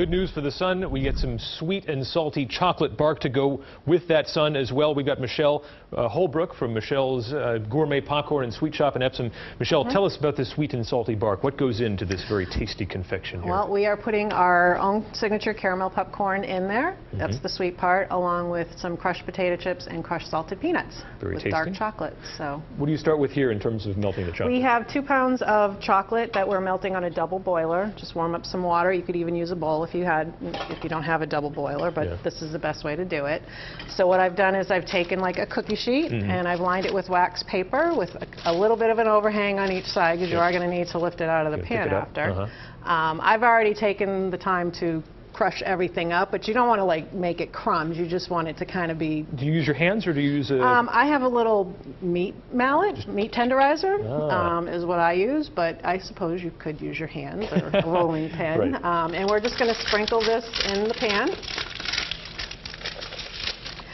Good news for the sun. We get some sweet and salty chocolate bark to go with that sun as well. We've got Michele uh, Holbrook from Michele's uh, Gourmet Popcorn and Sweet Shop in Epsom. Michele, Mm-hmm. tell us about this sweet and salty bark. What goes into this very tasty confection here? Well, we are putting our own signature caramel popcorn in there. That's Mm-hmm. the sweet part, along with some crushed potato chips and crushed salted peanuts Very with tasty. dark chocolate. So what do you start with here in terms of melting the chocolate? we have two pounds of chocolate that we're melting on a double boiler. Just warm up some water. You could even use a bowl if you had, if you don't have a double boiler, but Yeah. this is the best way to do it. So what I've done is I've taken like a cookie sheet Mm-hmm. and I've lined it with wax paper with a, a little bit of an overhang on each side because you are going to need to lift it out of the pan after. Uh-huh. Um, I've already taken the time to crush everything up, but you don't want to like make it crumbs. You just want it to kind of be. Do you use your hands or do you use a... Um, I have a little meat mallet, meat tenderizer Ah. um, is what I use, but I suppose you could use your hands or a rolling pin. Right. Um, and we're just going to sprinkle this in the pan.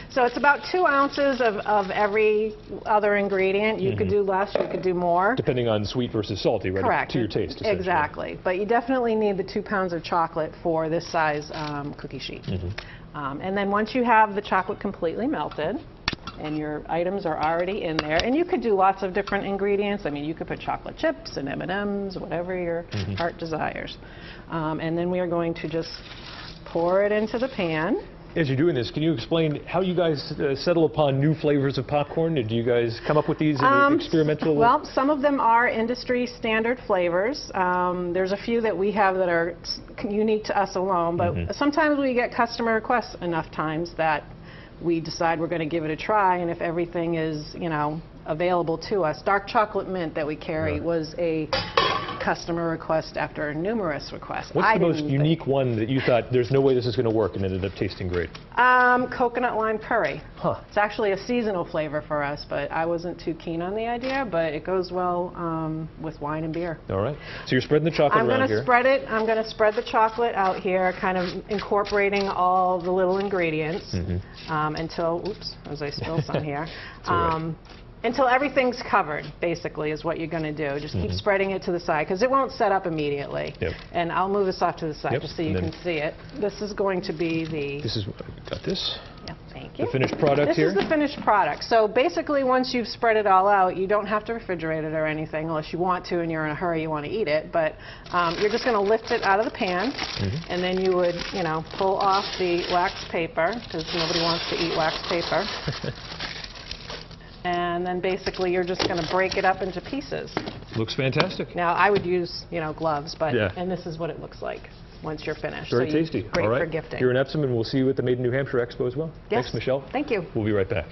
So it's about two ounces of, of every other ingredient. You Mm-hmm. could do less, you could do more. Depending on sweet versus salty, right? Correct. To your taste. Exactly. But you definitely need the two pounds of chocolate for this size um, cookie sheet. Mm-hmm. Um, and then once you have the chocolate completely melted, and your items are already in there, and you could do lots of different ingredients. I mean, you could put chocolate chips and M&Ms, whatever your Mm-hmm. heart desires. Um, and then we are going to just pour it into the pan. As you're doing this, can you explain how you guys uh, settle upon new flavors of popcorn? Do you guys come up with these in Um, experimental? Well, some of them are industry standard flavors. Um, there's a few that we have that are unique to us alone, but Mm-hmm. sometimes we get customer requests enough times that we decide we're going to give it a try, and if everything is, you know, available to us. Dark chocolate mint that we carry was a customer request after numerous requests. What's I the most didn't think- unique one that you thought there's no way this is going to work and ended up tasting great? Um, coconut lime curry. Huh. It's actually a seasonal flavor for us, but I wasn't too keen on the idea, but it goes well um, with wine and beer. All right. So you're spreading the chocolate I'm around going to here. spread it, I'm going to spread the chocolate out here, kind of incorporating all the little ingredients Mm-hmm. um, until, oops, as I spill some here. until everything's covered, basically, is what you're going to do. Just keep spreading it to the side, because it won't set up immediately. Mm-hmm. Yep. And I'll move this off to the side, Yep, just so you can see it. This is going to be the... This is got this. Yeah, thank you. The finished product here. this is the finished product. So basically, once you've spread it all out, you don't have to refrigerate it or anything, unless you want to and you're in a hurry, you want to eat it. But um, you're just going to lift it out of the pan, Mm-hmm. and then you would, you know, pull off the wax paper, because nobody wants to eat wax paper. and then basically, you're just going to break it up into pieces. Looks fantastic. Now, I would use, you know, gloves, but Yeah. and this is what it looks like once you're finished. Very so you- tasty. Great right. for gifting. Here in Epsom, and we'll see you at the Made in New Hampshire Expo as well. Yes. Thanks, Michele. Thank you. We'll be right back.